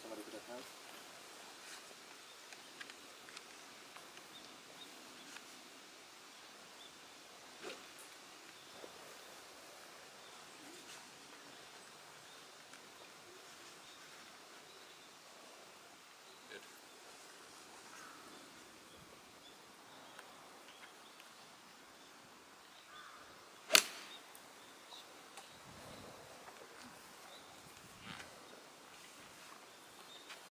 somebody for the house.